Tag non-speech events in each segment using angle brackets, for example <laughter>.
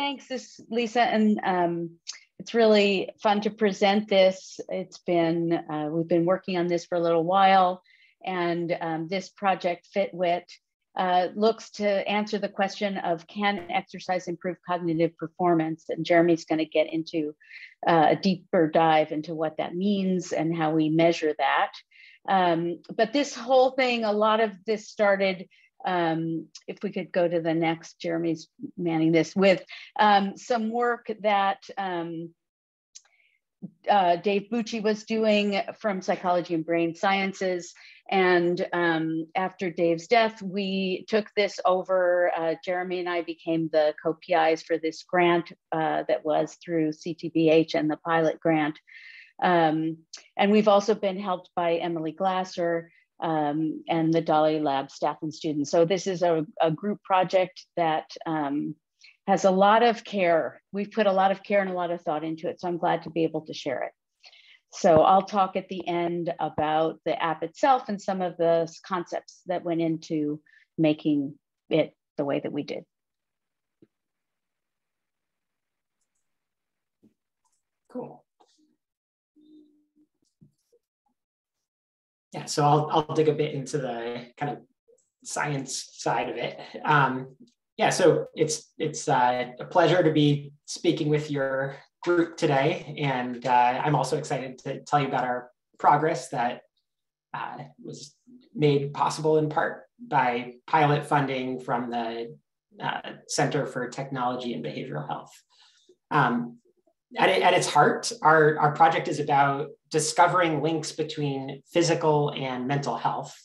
thanks, this Lisa, and um, it's really fun to present this. It's been, uh, we've been working on this for a little while, and um, this project FitWit uh, looks to answer the question of can exercise improve cognitive performance? And Jeremy's going to get into uh, a deeper dive into what that means and how we measure that. Um, but this whole thing, a lot of this started um, if we could go to the next, Jeremy's manning this with um, some work that um, uh, Dave Bucci was doing from Psychology and Brain Sciences. And um, after Dave's death, we took this over. Uh, Jeremy and I became the co-PIs for this grant uh, that was through CTBH and the pilot grant. Um, and we've also been helped by Emily Glasser um, and the DALI Lab staff and students. So this is a, a group project that um, has a lot of care. We've put a lot of care and a lot of thought into it. So I'm glad to be able to share it. So I'll talk at the end about the app itself and some of the concepts that went into making it the way that we did. Cool. Yeah, so I'll, I'll dig a bit into the kind of science side of it. Um, yeah, so it's it's uh, a pleasure to be speaking with your group today, and uh, I'm also excited to tell you about our progress that uh, was made possible in part by pilot funding from the uh, Center for Technology and Behavioral Health. Um, at, at its heart, our, our project is about discovering links between physical and mental health.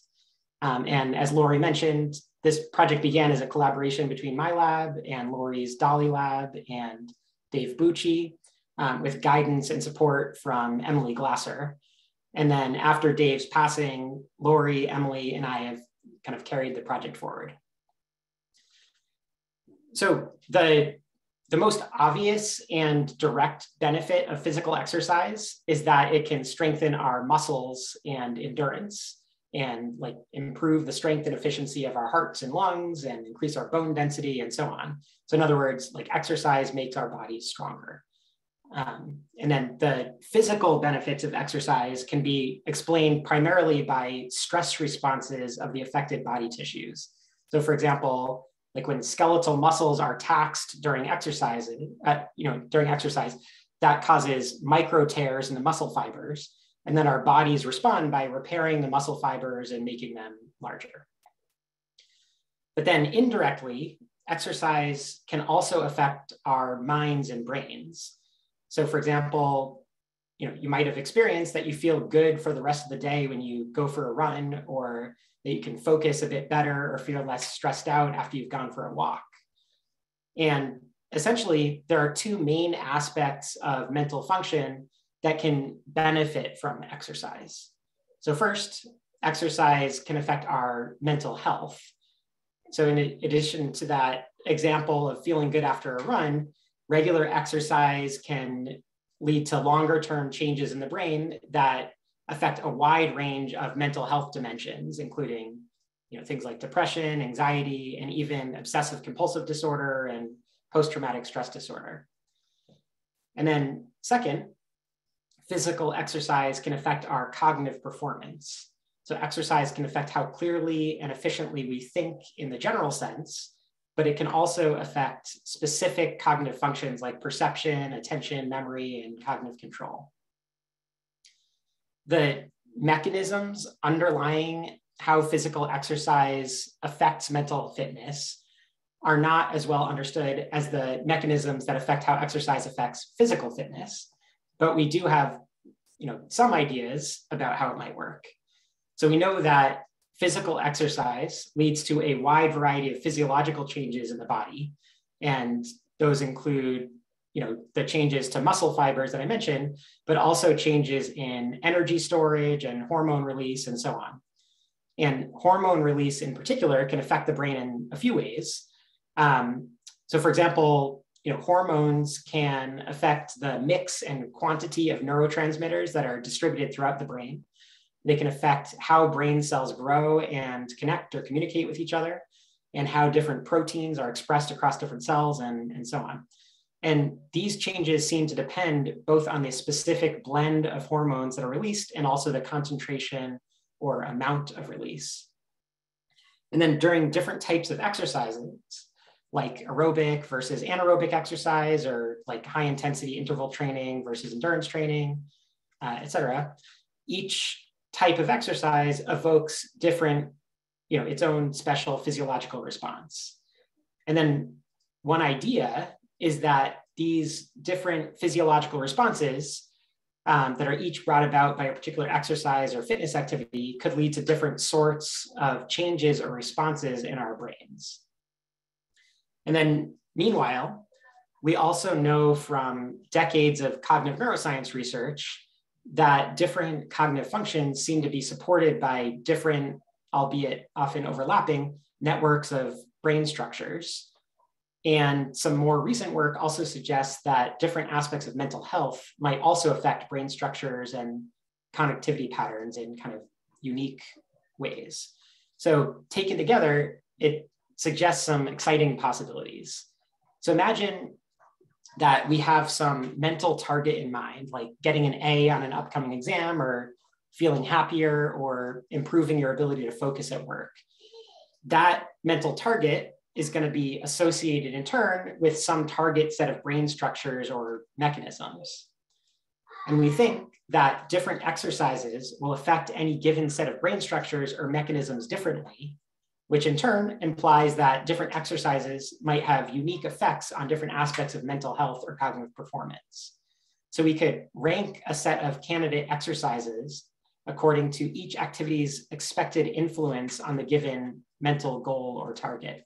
Um, and as Lorie mentioned, this project began as a collaboration between my lab and Lorie's DALI lab and Dave Bucci um, with guidance and support from Emily Glasser. And then after Dave's passing, Lori, Emily, and I have kind of carried the project forward. So the the most obvious and direct benefit of physical exercise is that it can strengthen our muscles and endurance and like improve the strength and efficiency of our hearts and lungs and increase our bone density and so on. So in other words, like exercise makes our bodies stronger. Um, and then the physical benefits of exercise can be explained primarily by stress responses of the affected body tissues. So for example, like when skeletal muscles are taxed during exercise, uh, you know, during exercise, that causes micro tears in the muscle fibers. And then our bodies respond by repairing the muscle fibers and making them larger. But then indirectly, exercise can also affect our minds and brains. So for example, you know, you might have experienced that you feel good for the rest of the day when you go for a run or that you can focus a bit better or feel less stressed out after you've gone for a walk. And essentially, there are two main aspects of mental function that can benefit from exercise. So, first, exercise can affect our mental health. So, in addition to that example of feeling good after a run, regular exercise can lead to longer term changes in the brain that affect a wide range of mental health dimensions, including you know, things like depression, anxiety, and even obsessive compulsive disorder and post-traumatic stress disorder. And then second, physical exercise can affect our cognitive performance. So exercise can affect how clearly and efficiently we think in the general sense, but it can also affect specific cognitive functions like perception, attention, memory, and cognitive control the mechanisms underlying how physical exercise affects mental fitness are not as well understood as the mechanisms that affect how exercise affects physical fitness. But we do have you know some ideas about how it might work. So we know that physical exercise leads to a wide variety of physiological changes in the body and those include you know, the changes to muscle fibers that I mentioned, but also changes in energy storage and hormone release and so on. And hormone release in particular can affect the brain in a few ways. Um, so for example, you know, hormones can affect the mix and quantity of neurotransmitters that are distributed throughout the brain. They can affect how brain cells grow and connect or communicate with each other and how different proteins are expressed across different cells and, and so on. And these changes seem to depend both on the specific blend of hormones that are released and also the concentration or amount of release. And then during different types of exercises, like aerobic versus anaerobic exercise, or like high intensity interval training versus endurance training, uh, et cetera, each type of exercise evokes different, you know, its own special physiological response. And then one idea is that these different physiological responses um, that are each brought about by a particular exercise or fitness activity could lead to different sorts of changes or responses in our brains. And then, meanwhile, we also know from decades of cognitive neuroscience research that different cognitive functions seem to be supported by different, albeit often overlapping, networks of brain structures. And some more recent work also suggests that different aspects of mental health might also affect brain structures and connectivity patterns in kind of unique ways. So taken together, it suggests some exciting possibilities. So imagine that we have some mental target in mind, like getting an A on an upcoming exam or feeling happier or improving your ability to focus at work. That mental target is going to be associated in turn with some target set of brain structures or mechanisms. And we think that different exercises will affect any given set of brain structures or mechanisms differently, which in turn implies that different exercises might have unique effects on different aspects of mental health or cognitive performance. So we could rank a set of candidate exercises according to each activity's expected influence on the given mental goal or target.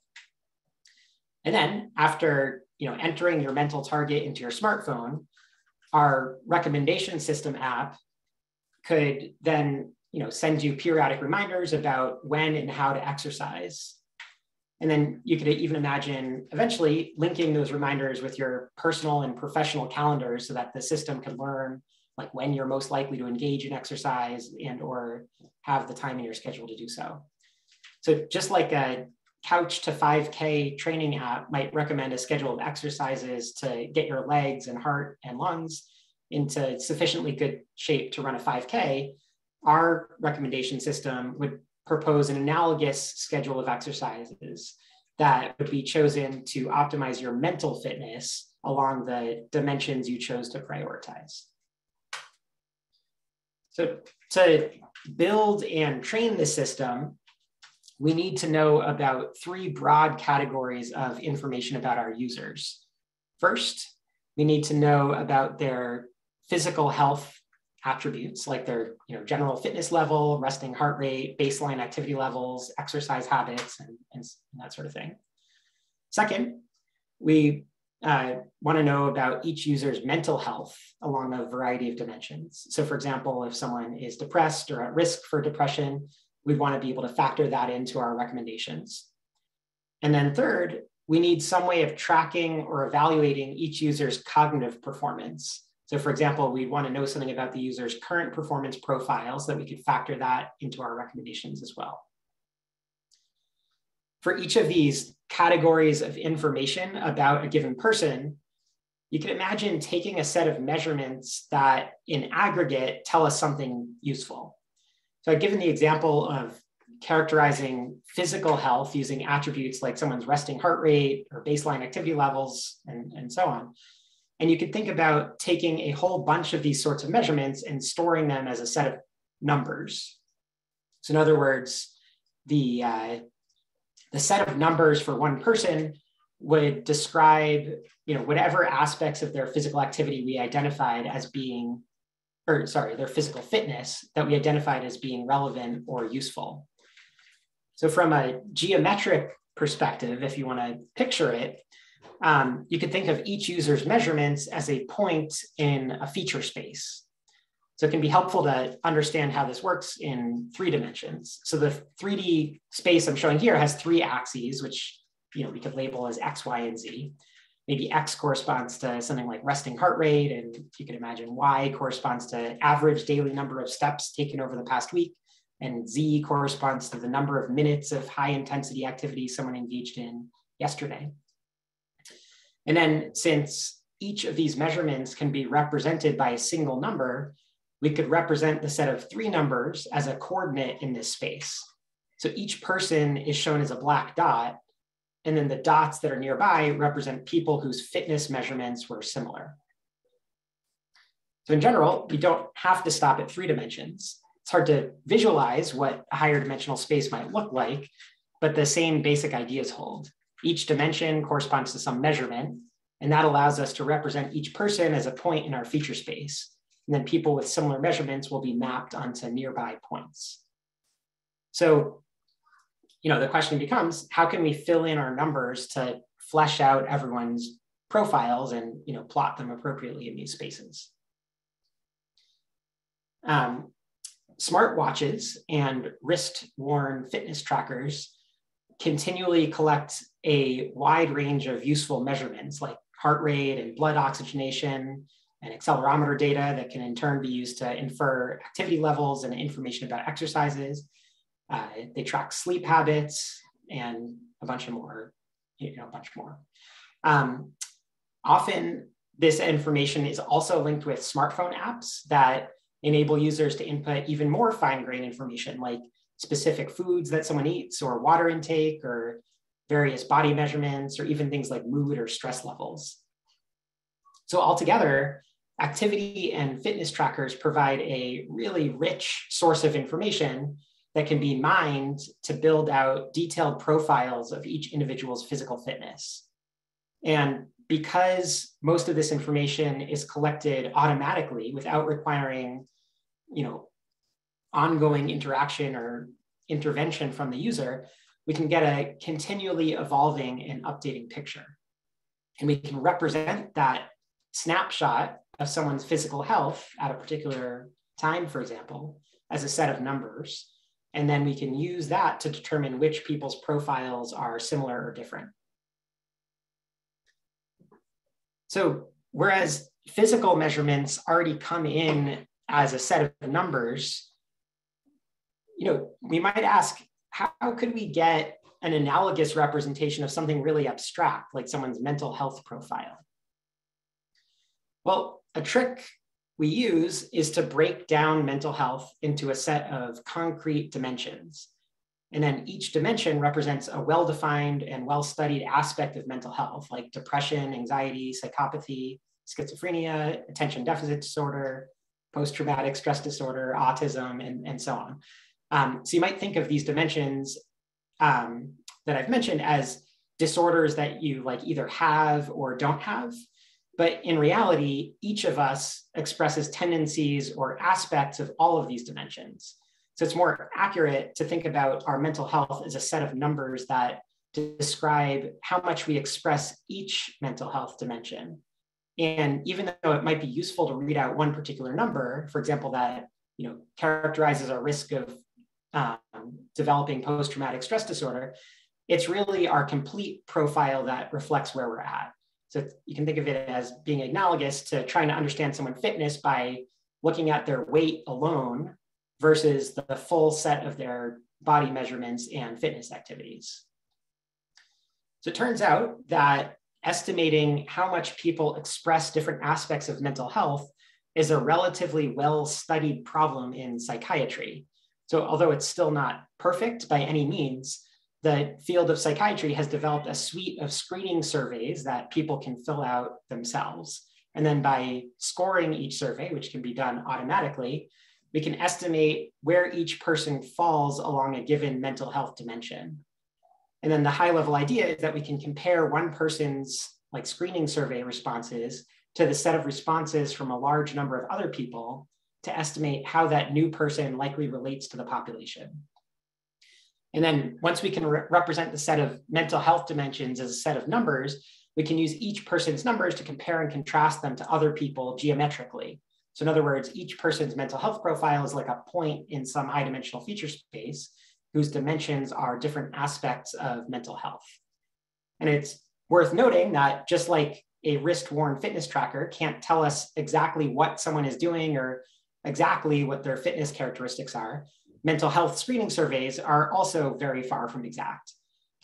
And then after you know, entering your mental target into your smartphone, our recommendation system app could then you know, send you periodic reminders about when and how to exercise. And then you could even imagine eventually linking those reminders with your personal and professional calendars so that the system can learn like when you're most likely to engage in exercise and or have the time in your schedule to do so. So just like a couch to 5K training app might recommend a schedule of exercises to get your legs and heart and lungs into sufficiently good shape to run a 5K, our recommendation system would propose an analogous schedule of exercises that would be chosen to optimize your mental fitness along the dimensions you chose to prioritize. So to build and train the system, we need to know about three broad categories of information about our users. First, we need to know about their physical health attributes like their you know, general fitness level, resting heart rate, baseline activity levels, exercise habits, and, and that sort of thing. Second, we uh, want to know about each user's mental health along a variety of dimensions. So for example, if someone is depressed or at risk for depression, we'd want to be able to factor that into our recommendations. And then third, we need some way of tracking or evaluating each user's cognitive performance. So for example, we'd want to know something about the user's current performance profile so that we could factor that into our recommendations as well. For each of these categories of information about a given person, you can imagine taking a set of measurements that in aggregate tell us something useful. So I've given the example of characterizing physical health using attributes like someone's resting heart rate or baseline activity levels and, and so on. And you could think about taking a whole bunch of these sorts of measurements and storing them as a set of numbers. So in other words, the, uh, the set of numbers for one person would describe you know, whatever aspects of their physical activity we identified as being or sorry, their physical fitness that we identified as being relevant or useful. So from a geometric perspective, if you want to picture it, um, you could think of each user's measurements as a point in a feature space. So it can be helpful to understand how this works in three dimensions. So the 3D space I'm showing here has three axes, which you know we could label as X, Y, and Z maybe X corresponds to something like resting heart rate. And you can imagine Y corresponds to average daily number of steps taken over the past week. And Z corresponds to the number of minutes of high intensity activity someone engaged in yesterday. And then since each of these measurements can be represented by a single number, we could represent the set of three numbers as a coordinate in this space. So each person is shown as a black dot, and then the dots that are nearby represent people whose fitness measurements were similar. So in general, we don't have to stop at three dimensions. It's hard to visualize what a higher dimensional space might look like, but the same basic ideas hold. Each dimension corresponds to some measurement, and that allows us to represent each person as a point in our feature space. And then people with similar measurements will be mapped onto nearby points. So, you know, the question becomes, how can we fill in our numbers to flesh out everyone's profiles and, you know, plot them appropriately in these spaces? Um, smartwatches and wrist worn fitness trackers continually collect a wide range of useful measurements like heart rate and blood oxygenation and accelerometer data that can in turn be used to infer activity levels and information about exercises. Uh, they track sleep habits and a bunch of more, you know, a bunch more. Um, often this information is also linked with smartphone apps that enable users to input even more fine grained information like specific foods that someone eats or water intake or various body measurements or even things like mood or stress levels. So altogether, activity and fitness trackers provide a really rich source of information that can be mined to build out detailed profiles of each individual's physical fitness. And because most of this information is collected automatically without requiring, you know, ongoing interaction or intervention from the user, we can get a continually evolving and updating picture. And we can represent that snapshot of someone's physical health at a particular time, for example, as a set of numbers. And then we can use that to determine which people's profiles are similar or different. So whereas physical measurements already come in as a set of numbers, you know, we might ask, how, how could we get an analogous representation of something really abstract, like someone's mental health profile? Well, a trick we use is to break down mental health into a set of concrete dimensions. And then each dimension represents a well defined and well studied aspect of mental health, like depression, anxiety, psychopathy, schizophrenia, attention deficit disorder, post traumatic stress disorder, autism, and, and so on. Um, so you might think of these dimensions um, that I've mentioned as disorders that you like either have or don't have. But in reality, each of us expresses tendencies or aspects of all of these dimensions. So it's more accurate to think about our mental health as a set of numbers that describe how much we express each mental health dimension. And even though it might be useful to read out one particular number, for example, that you know characterizes our risk of um, developing post-traumatic stress disorder, it's really our complete profile that reflects where we're at. So you can think of it as being analogous to trying to understand someone's fitness by looking at their weight alone versus the full set of their body measurements and fitness activities. So it turns out that estimating how much people express different aspects of mental health is a relatively well studied problem in psychiatry. So, although it's still not perfect by any means, the field of psychiatry has developed a suite of screening surveys that people can fill out themselves. And then by scoring each survey, which can be done automatically, we can estimate where each person falls along a given mental health dimension. And then the high level idea is that we can compare one person's like screening survey responses to the set of responses from a large number of other people to estimate how that new person likely relates to the population. And then once we can re represent the set of mental health dimensions as a set of numbers, we can use each person's numbers to compare and contrast them to other people geometrically. So in other words, each person's mental health profile is like a point in some high dimensional feature space whose dimensions are different aspects of mental health. And it's worth noting that just like a wrist worn fitness tracker can't tell us exactly what someone is doing or exactly what their fitness characteristics are, mental health screening surveys are also very far from exact.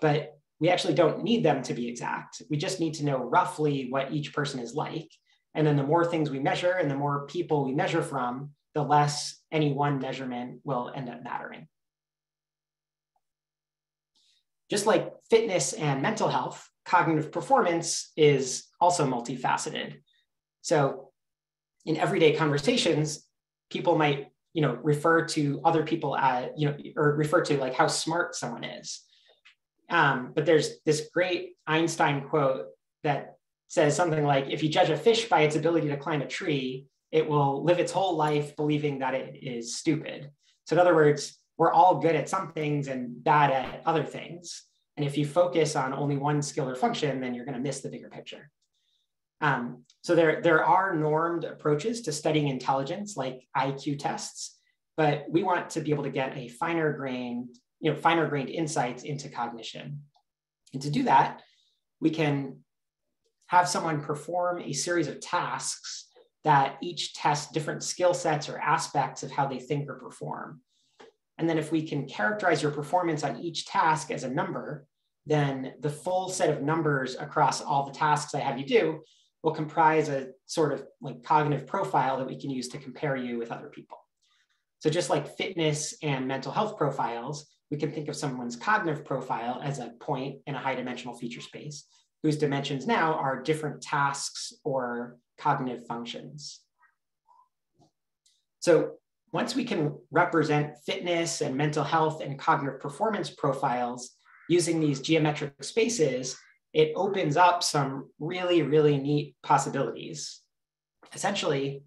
But we actually don't need them to be exact. We just need to know roughly what each person is like. And then the more things we measure and the more people we measure from, the less any one measurement will end up mattering. Just like fitness and mental health, cognitive performance is also multifaceted. So in everyday conversations, people might you know refer to other people as you know or refer to like how smart someone is. Um, but there's this great einstein quote that says something like if you judge a fish by its ability to climb a tree it will live its whole life believing that it is stupid. So in other words we're all good at some things and bad at other things. And if you focus on only one skill or function then you're going to miss the bigger picture um, so there, there are normed approaches to studying intelligence like IQ tests, but we want to be able to get a finer grained, you know, finer grained insights into cognition. And to do that, we can have someone perform a series of tasks that each test different skill sets or aspects of how they think or perform. And then if we can characterize your performance on each task as a number, then the full set of numbers across all the tasks I have you do will comprise a sort of like cognitive profile that we can use to compare you with other people. So just like fitness and mental health profiles, we can think of someone's cognitive profile as a point in a high dimensional feature space whose dimensions now are different tasks or cognitive functions. So once we can represent fitness and mental health and cognitive performance profiles using these geometric spaces, it opens up some really, really neat possibilities. Essentially,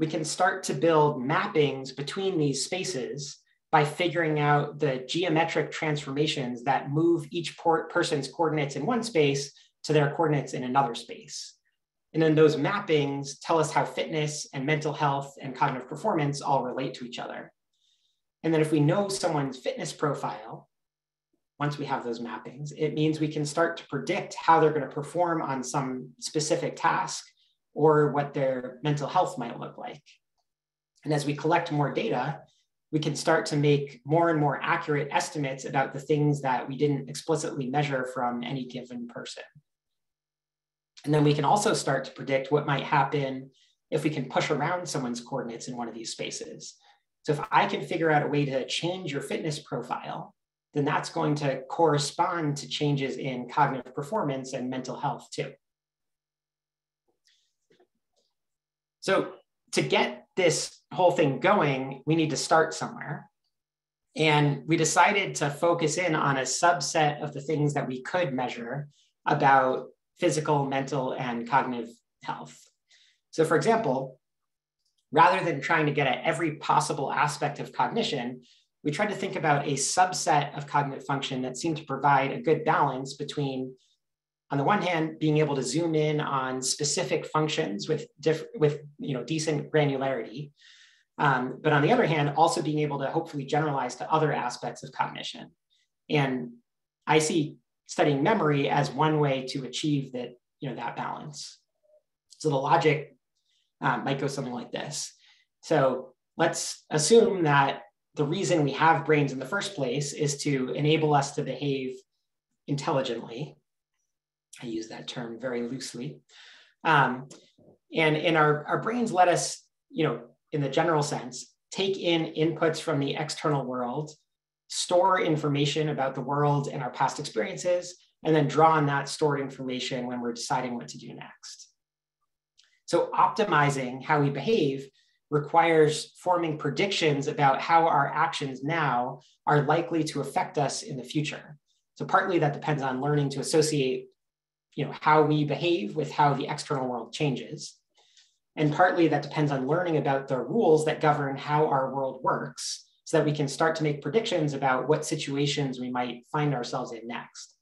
we can start to build mappings between these spaces by figuring out the geometric transformations that move each person's coordinates in one space to their coordinates in another space. And then those mappings tell us how fitness and mental health and cognitive performance all relate to each other. And then if we know someone's fitness profile, once we have those mappings, it means we can start to predict how they're going to perform on some specific task or what their mental health might look like. And as we collect more data, we can start to make more and more accurate estimates about the things that we didn't explicitly measure from any given person. And then we can also start to predict what might happen if we can push around someone's coordinates in one of these spaces. So if I can figure out a way to change your fitness profile then that's going to correspond to changes in cognitive performance and mental health too. So to get this whole thing going, we need to start somewhere. And we decided to focus in on a subset of the things that we could measure about physical, mental, and cognitive health. So, for example, rather than trying to get at every possible aspect of cognition, we tried to think about a subset of cognitive function that seemed to provide a good balance between, on the one hand, being able to zoom in on specific functions with, diff- with you know, decent granularity, um, but on the other hand, also being able to hopefully generalize to other aspects of cognition. And I see studying memory as one way to achieve that, you know, that balance. So the logic um, might go something like this. So let's assume that the reason we have brains in the first place is to enable us to behave intelligently. I use that term very loosely. Um, and, and our, our brains let us, you know, in the general sense, take in inputs from the external world, store information about the world and our past experiences, and then draw on that stored information when we're deciding what to do next. So optimizing how we behave requires forming predictions about how our actions now are likely to affect us in the future. So partly that depends on learning to associate you know, how we behave with how the external world changes. And partly that depends on learning about the rules that govern how our world works so that we can start to make predictions about what situations we might find ourselves in next.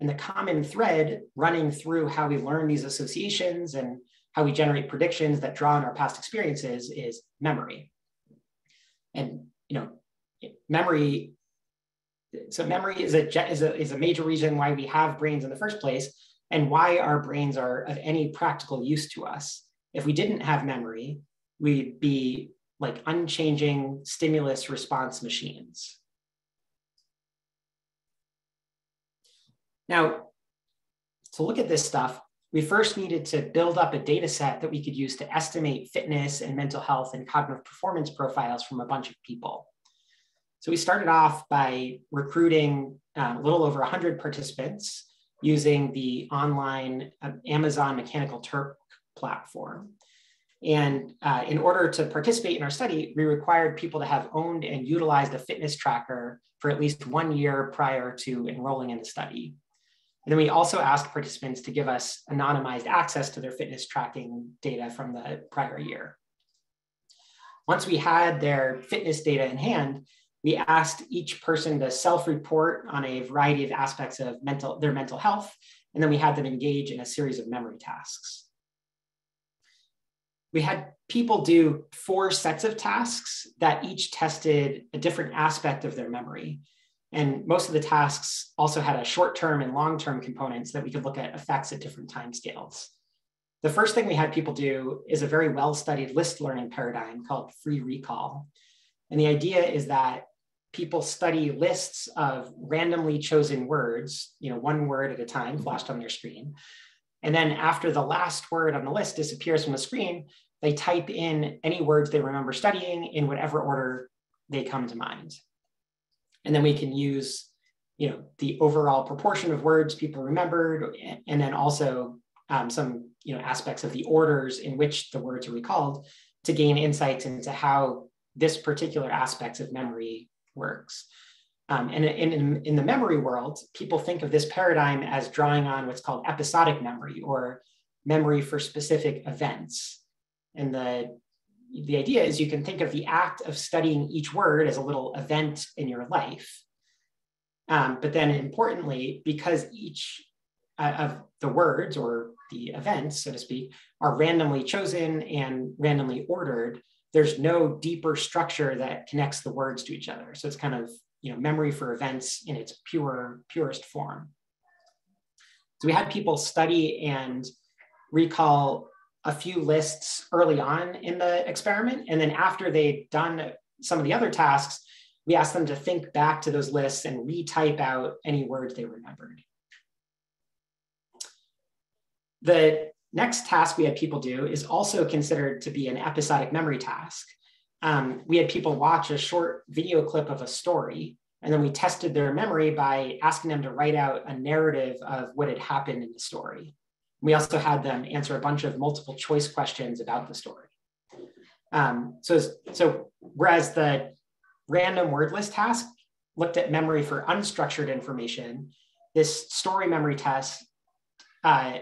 And the common thread running through how we learn these associations and how we generate predictions that draw on our past experiences is memory. And you know, memory. So memory is a is a is a major reason why we have brains in the first place, and why our brains are of any practical use to us. If we didn't have memory, we'd be like unchanging stimulus response machines. Now, to look at this stuff, we first needed to build up a data set that we could use to estimate fitness and mental health and cognitive performance profiles from a bunch of people. So we started off by recruiting uh, a little over 100 participants using the online uh, Amazon Mechanical Turk platform. And uh, in order to participate in our study, we required people to have owned and utilized a fitness tracker for at least one year prior to enrolling in the study. And then we also asked participants to give us anonymized access to their fitness tracking data from the prior year. Once we had their fitness data in hand, we asked each person to self-report on a variety of aspects of mental, their mental health, and then we had them engage in a series of memory tasks. We had people do four sets of tasks that each tested a different aspect of their memory. And most of the tasks also had a short-term and long-term components that we could look at effects at different time scales. The first thing we had people do is a very well-studied list learning paradigm called free recall. And the idea is that people study lists of randomly chosen words, you know, one word at a time mm-hmm. flashed on their screen. And then after the last word on the list disappears from the screen, they type in any words they remember studying in whatever order they come to mind. And then we can use, you know, the overall proportion of words people remembered, and then also um, some, you know, aspects of the orders in which the words are recalled to gain insights into how this particular aspects of memory works. Um, and in, in the memory world, people think of this paradigm as drawing on what's called episodic memory or memory for specific events. And the, the idea is you can think of the act of studying each word as a little event in your life. Um, but then importantly, because each uh, of the words or the events, so to speak, are randomly chosen and randomly ordered, there's no deeper structure that connects the words to each other. So it's kind of you know memory for events in its pure purest form. So we had people study and recall a few lists early on in the experiment, and then after they'd done some of the other tasks, we asked them to think back to those lists and retype out any words they remembered. The next task we had people do is also considered to be an episodic memory task. Um, we had people watch a short video clip of a story, and then we tested their memory by asking them to write out a narrative of what had happened in the story. We also had them answer a bunch of multiple choice questions about the story. Um, so, so whereas the random word list task looked at memory for unstructured information, this story memory test uh,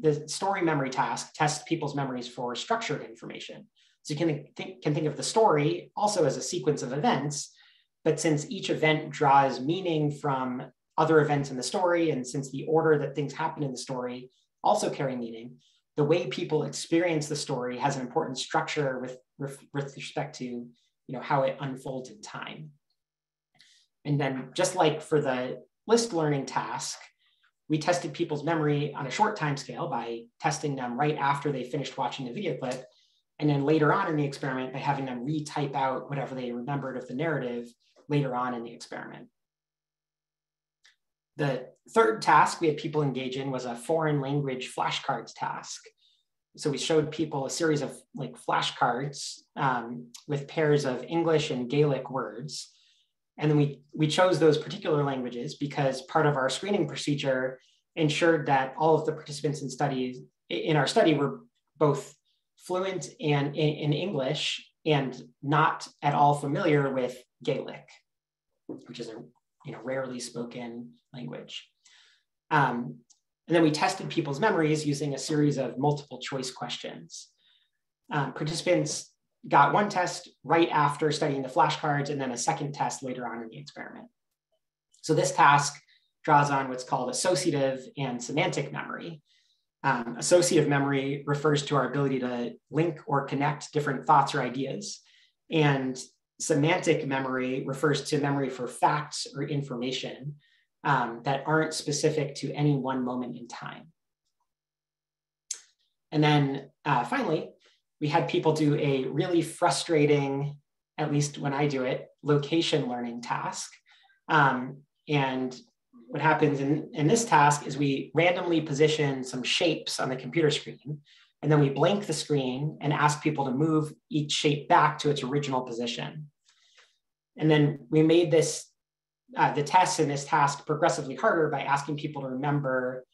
the story memory task tests people's memories for structured information. So you can think, can think of the story also as a sequence of events, but since each event draws meaning from other events in the story, and since the order that things happen in the story also carry meaning, the way people experience the story has an important structure with, with respect to you know, how it unfolds in time. And then just like for the list learning task, we tested people's memory on a short time scale by testing them right after they finished watching the video clip. And then later on in the experiment by having them retype out whatever they remembered of the narrative later on in the experiment. The third task we had people engage in was a foreign language flashcards task. So we showed people a series of like flashcards um, with pairs of English and Gaelic words. And then we, we chose those particular languages because part of our screening procedure ensured that all of the participants in studies in our study were both fluent and in, in English and not at all familiar with Gaelic, which is a you know rarely spoken language. Um, and then we tested people's memories using a series of multiple choice questions. Um, participants got one test right after studying the flashcards and then a second test later on in the experiment. So this task draws on what's called associative and semantic memory. Um, associative memory refers to our ability to link or connect different thoughts or ideas. And semantic memory refers to memory for facts or information um, that aren't specific to any one moment in time. And then uh, finally, we had people do a really frustrating, at least when I do it, location learning task. Um, and what happens in, in this task is we randomly position some shapes on the computer screen, and then we blank the screen and ask people to move each shape back to its original position. And then we made this, uh, the test in this task progressively harder by asking people to remember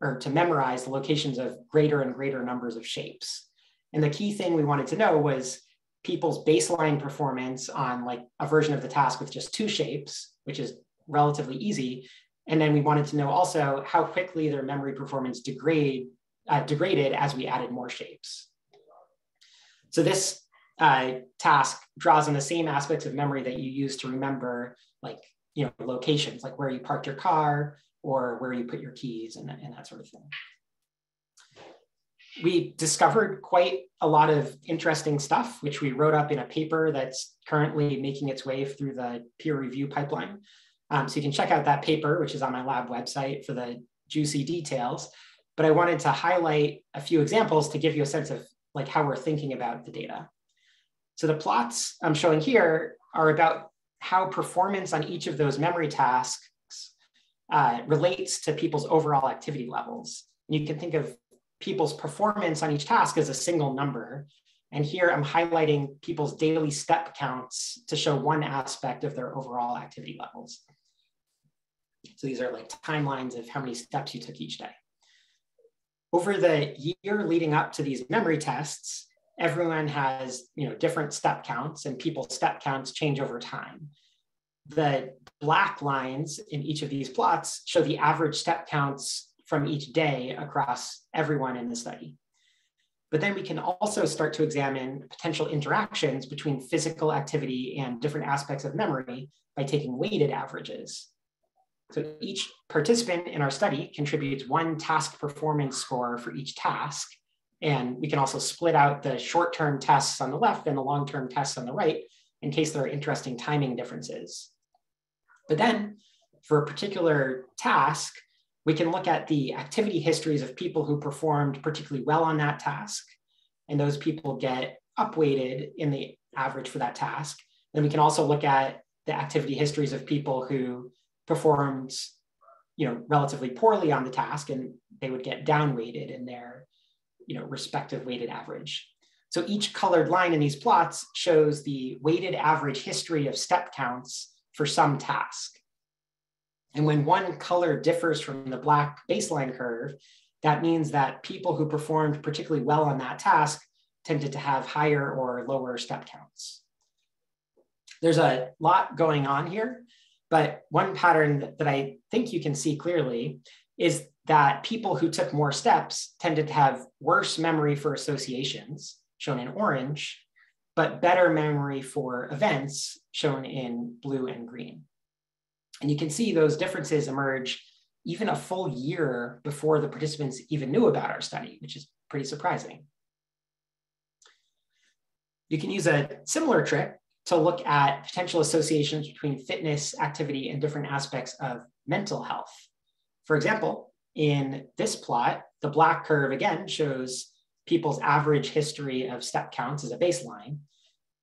or to memorize the locations of greater and greater numbers of shapes. And the key thing we wanted to know was people's baseline performance on like a version of the task with just two shapes, which is relatively easy. And then we wanted to know also how quickly their memory performance degrade, uh, degraded as we added more shapes. So this uh, task draws on the same aspects of memory that you use to remember like you know locations, like where you parked your car or where you put your keys and, and that sort of thing we discovered quite a lot of interesting stuff, which we wrote up in a paper that's currently making its way through the peer review pipeline. Um, so you can check out that paper, which is on my lab website for the juicy details. But I wanted to highlight a few examples to give you a sense of like how we're thinking about the data. So the plots I'm showing here are about how performance on each of those memory tasks uh, relates to people's overall activity levels. You can think of people's performance on each task as a single number. And here I'm highlighting people's daily step counts to show one aspect of their overall activity levels. So these are like timelines of how many steps you took each day. Over the year leading up to these memory tests, everyone has you know, different step counts and people's step counts change over time. The black lines in each of these plots show the average step counts from each day across everyone in the study. But then we can also start to examine potential interactions between physical activity and different aspects of memory by taking weighted averages. So each participant in our study contributes one task performance score for each task. And we can also split out the short-term tests on the left and the long-term tests on the right in case there are interesting timing differences. But then for a particular task, we can look at the activity histories of people who performed particularly well on that task, and those people get upweighted in the average for that task. Then we can also look at the activity histories of people who performed you know, relatively poorly on the task, and they would get downweighted in their you know, respective weighted average. So each colored line in these plots shows the weighted average history of step counts for some task. And when one color differs from the black baseline curve, that means that people who performed particularly well on that task tended to have higher or lower step counts. There's a lot going on here, but one pattern that I think you can see clearly is that people who took more steps tended to have worse memory for associations, shown in orange, but better memory for events, shown in blue and green. And you can see those differences emerge even a full year before the participants even knew about our study, which is pretty surprising. You can use a similar trick to look at potential associations between fitness, activity, and different aspects of mental health. For example, in this plot, the black curve again shows people's average history of step counts as a baseline.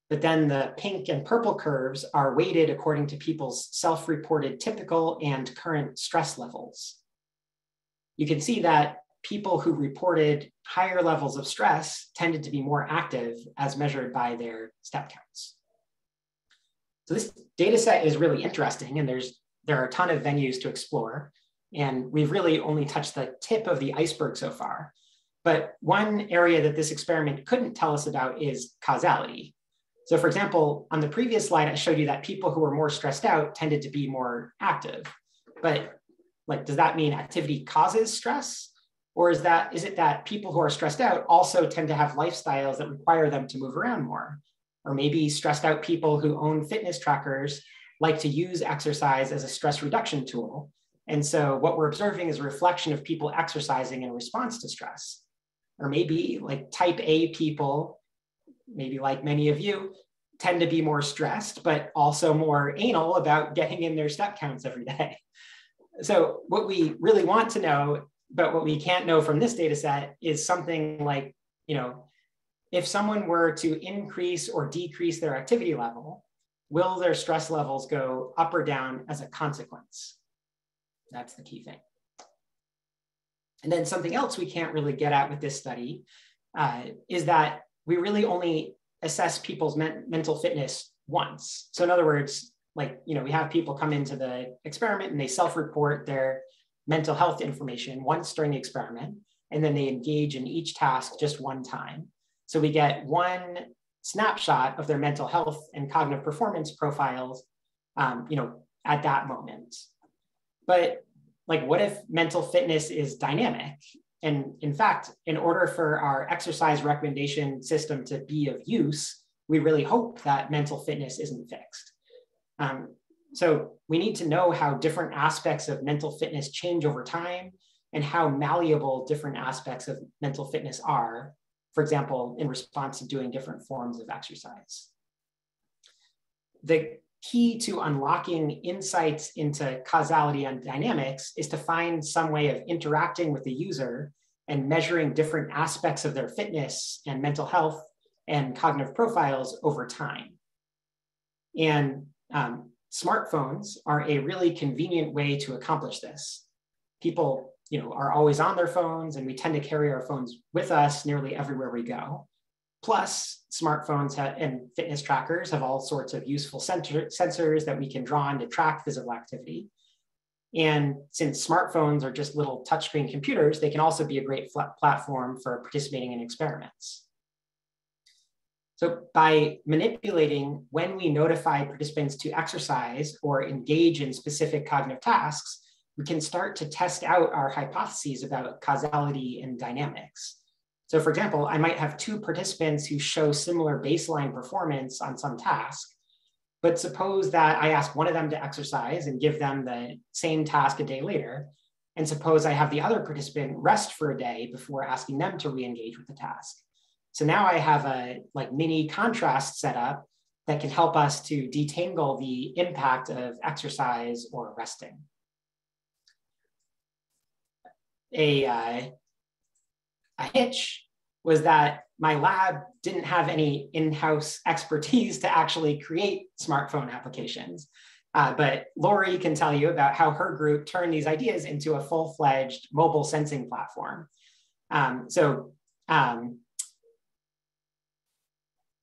But then the pink and purple curves are weighted according to people's self-reported typical and current stress levels. You can see that people who reported higher levels of stress tended to be more active as measured by their step counts. So this data set is really interesting and there's, there are a ton of venues to explore. And we've really only touched the tip of the iceberg so far. But one area that this experiment couldn't tell us about is causality. So for example, on the previous slide, I showed you that people who were more stressed out tended to be more active. But like, does that mean activity causes stress? Or is that is it that people who are stressed out also tend to have lifestyles that require them to move around more? Or maybe stressed out people who own fitness trackers like to use exercise as a stress reduction tool. And so what we're observing is a reflection of people exercising in response to stress. Or maybe like type A people maybe like many of you, tend to be more stressed, but also more anal about getting in their step counts every day. So what we really want to know, but what we can't know from this data set is something like, you know, if someone were to increase or decrease their activity level, will their stress levels go up or down as a consequence? That's the key thing. And then something else we can't really get at with this study uh, is that we really only assess people's men mental fitness once. So in other words, like, you know, we have people come into the experiment and they self-report their mental health information once during the experiment, and then they engage in each task just one time. So we get one snapshot of their mental health and cognitive performance profiles, um, you know, at that moment. But like, what if mental fitness is dynamic? And in fact, in order for our exercise recommendation system to be of use, we really hope that mental fitness isn't fixed. Um, so we need to know how different aspects of mental fitness change over time and how malleable different aspects of mental fitness are, for example, in response to doing different forms of exercise. The key to unlocking insights into causality and dynamics is to find some way of interacting with the user and measuring different aspects of their fitness and mental health and cognitive profiles over time. And um, smartphones are a really convenient way to accomplish this. People you know, are always on their phones and we tend to carry our phones with us nearly everywhere we go. Plus, smartphones and fitness trackers have all sorts of useful sensor sensors that we can draw on to track physical activity. And since smartphones are just little touchscreen computers, they can also be a great platform for participating in experiments. So by manipulating when we notify participants to exercise or engage in specific cognitive tasks, we can start to test out our hypotheses about causality and dynamics. So for example, I might have two participants who show similar baseline performance on some task, but suppose that I ask one of them to exercise and give them the same task a day later. And suppose I have the other participant rest for a day before asking them to re-engage with the task. So now I have a like mini contrast set up that can help us to detangle the impact of exercise or resting. A, hitch was that my lab didn't have any in-house expertise to actually create smartphone applications. Uh, but Lorie can tell you about how her group turned these ideas into a full-fledged mobile sensing platform. Um, so um,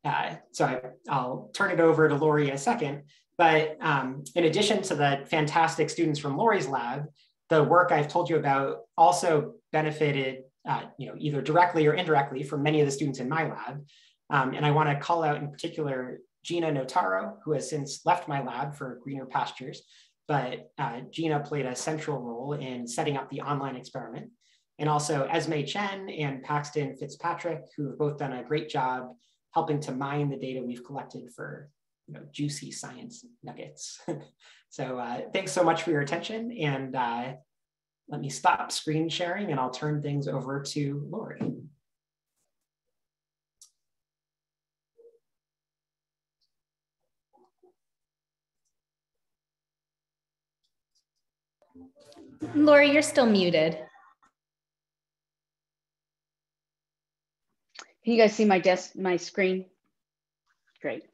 uh, so I, will turn it over to Lorie in a second. But um, in addition to the fantastic students from Lorie's lab, the work I've told you about also benefited, uh, you know, either directly or indirectly from many of the students in my lab. Um, and I want to call out in particular Gina Notaro, who has since left my lab for greener pastures. But uh, Gina played a central role in setting up the online experiment. And also Esme Chen and Paxton Fitzpatrick, who have both done a great job helping to mine the data we've collected for you know, juicy science nuggets. <laughs> so uh, thanks so much for your attention. And uh, let me stop screen sharing and I'll turn things over to Lorie. Lorie, you're still muted. Can you guys see my desk, my screen? Great.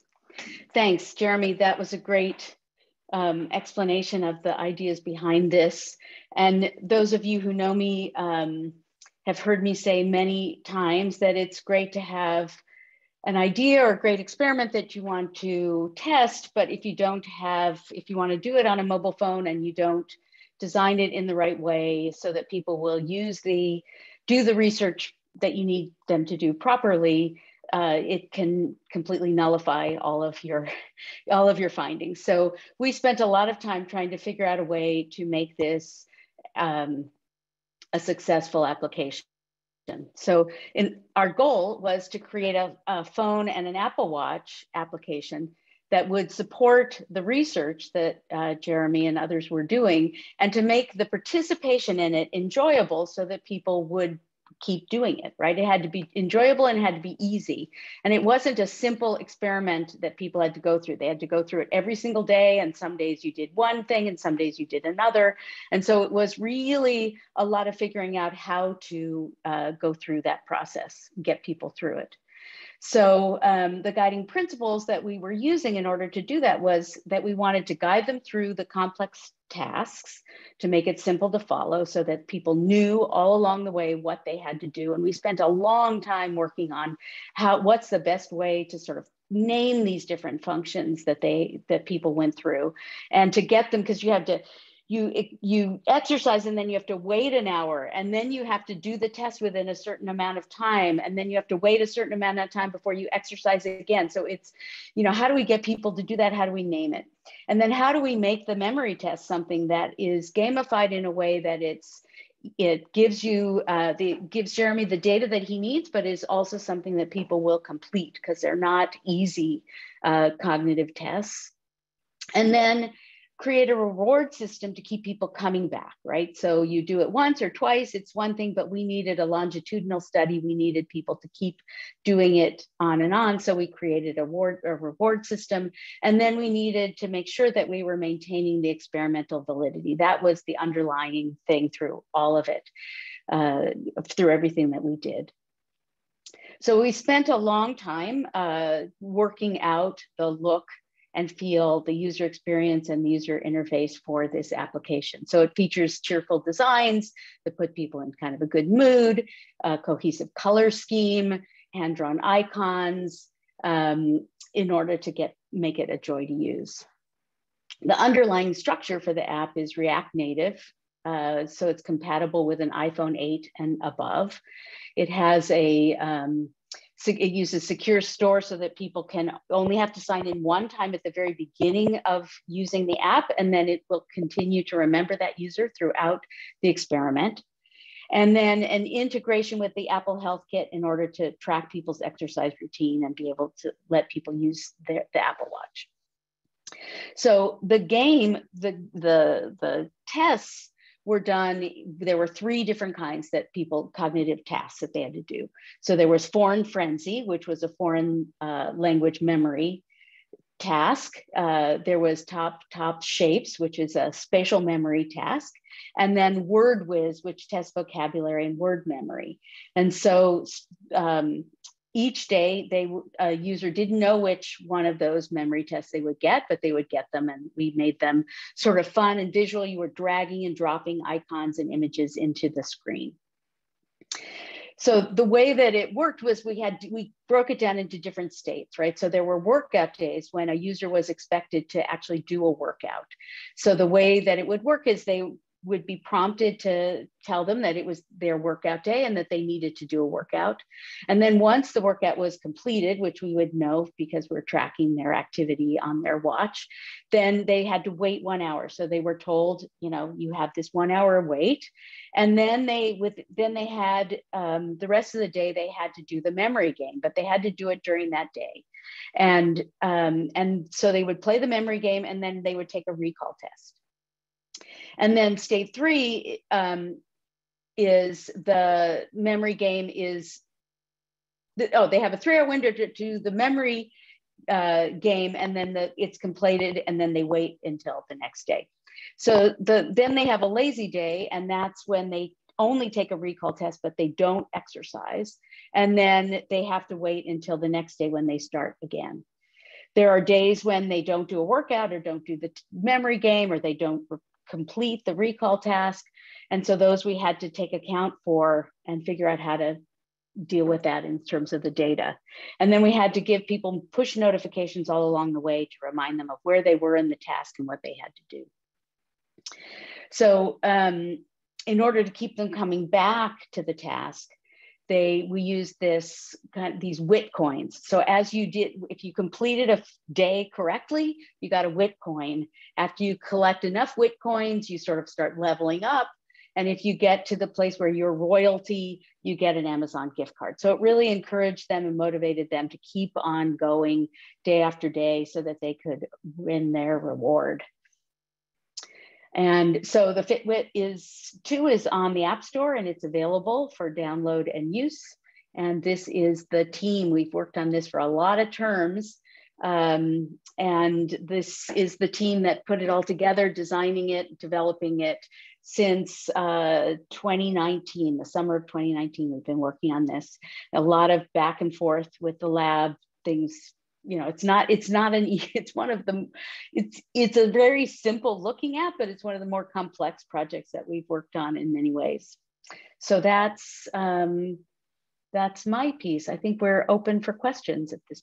Thanks, Jeremy. That was a great um, explanation of the ideas behind this. And those of you who know me um, have heard me say many times that it's great to have an idea or a great experiment that you want to test, but if you don't have, if you want to do it on a mobile phone and you don't design it in the right way so that people will use the, do the research that you need them to do properly, uh, it can completely nullify all of your <laughs> all of your findings. So we spent a lot of time trying to figure out a way to make this um, a successful application. So in, our goal was to create a, a phone and an Apple Watch application that would support the research that uh, Jeremy and others were doing and to make the participation in it enjoyable so that people would keep doing it, right? It had to be enjoyable and had to be easy. And it wasn't a simple experiment that people had to go through. They had to go through it every single day. And some days you did one thing and some days you did another. And so it was really a lot of figuring out how to uh, go through that process, get people through it. So um, the guiding principles that we were using in order to do that was that we wanted to guide them through the complex tasks to make it simple to follow so that people knew all along the way what they had to do. And we spent a long time working on how what's the best way to sort of name these different functions that they that people went through and to get them because you have to you you exercise and then you have to wait an hour and then you have to do the test within a certain amount of time and then you have to wait a certain amount of time before you exercise again. So it's you know how do we get people to do that? How do we name it? And then how do we make the memory test something that is gamified in a way that it's it gives you uh, the gives Jeremy the data that he needs, but is also something that people will complete because they're not easy uh, cognitive tests. And then create a reward system to keep people coming back, right? So you do it once or twice, it's one thing, but we needed a longitudinal study. We needed people to keep doing it on and on. So we created a reward, a reward system. And then we needed to make sure that we were maintaining the experimental validity. That was the underlying thing through all of it, uh, through everything that we did. So we spent a long time uh, working out the look and feel the user experience and the user interface for this application. So it features cheerful designs that put people in kind of a good mood, a cohesive color scheme, hand-drawn icons um, in order to get make it a joy to use. The underlying structure for the app is React Native, uh, so it's compatible with an iPhone 8 and above. It has a um, it uses secure store so that people can only have to sign in one time at the very beginning of using the app, and then it will continue to remember that user throughout the experiment. And then an integration with the Apple Health Kit in order to track people's exercise routine and be able to let people use their, the Apple Watch. So the game, the, the, the tests were done, there were three different kinds that people, cognitive tasks that they had to do. So there was foreign frenzy, which was a foreign uh, language memory task. Uh, there was top top shapes, which is a spatial memory task, and then word whiz, which tests vocabulary and word memory. And so um, each day they a user didn't know which one of those memory tests they would get but they would get them and we made them sort of fun and visual. You were dragging and dropping icons and images into the screen. So the way that it worked was we had we broke it down into different states right? So there were workout days when a user was expected to actually do a workout. So the way that it would work is they would be prompted to tell them that it was their workout day and that they needed to do a workout. And then once the workout was completed, which we would know because we're tracking their activity on their watch, then they had to wait one hour. So they were told, you know, you have this one hour wait. And then they with then they had um, the rest of the day they had to do the memory game, but they had to do it during that day. And um, and so they would play the memory game and then they would take a recall test. And then state three um, is the memory game is, the, oh, they have a three hour window to do the memory uh, game and then the, it's completed and then they wait until the next day. So the, then they have a lazy day and that's when they only take a recall test, but they don't exercise. And then they have to wait until the next day when they start again. There are days when they don't do a workout or don't do the memory game or they don't complete the recall task. And so those we had to take account for and figure out how to deal with that in terms of the data. And then we had to give people push notifications all along the way to remind them of where they were in the task and what they had to do. So um, in order to keep them coming back to the task, they we use this kind of these wit coins. So as you did if you completed a day correctly you got a wit coin. After you collect enough wit coins you sort of start leveling up. And if you get to the place where you're royalty you get an amazon gift card. So it really encouraged them and motivated them to keep on going day after day so that they could win their reward and so the Fitwit is two is on the App Store and it's available for download and use. And this is the team. We've worked on this for a lot of terms. Um, and this is the team that put it all together, designing it, developing it. since uh, 2019, the summer of 2019. We've been working on this. A lot of back and forth with the lab, things you know it's not it's not an <laughs> it's one of the it's it's a very simple looking at but it's one of the more complex projects that we've worked on in many ways. So that's um that's my piece. I think we're open for questions at this